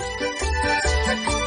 No hay.